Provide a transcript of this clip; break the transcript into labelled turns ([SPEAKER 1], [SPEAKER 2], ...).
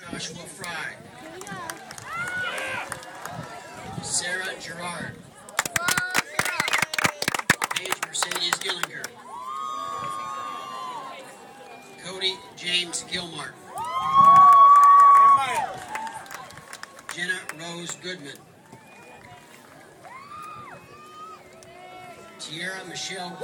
[SPEAKER 1] Joshua Fry. Sarah Gerard. Paige Mercedes Gillinger. Cody James Gilmar. Jenna Rose Goodman. Tierra Michelle.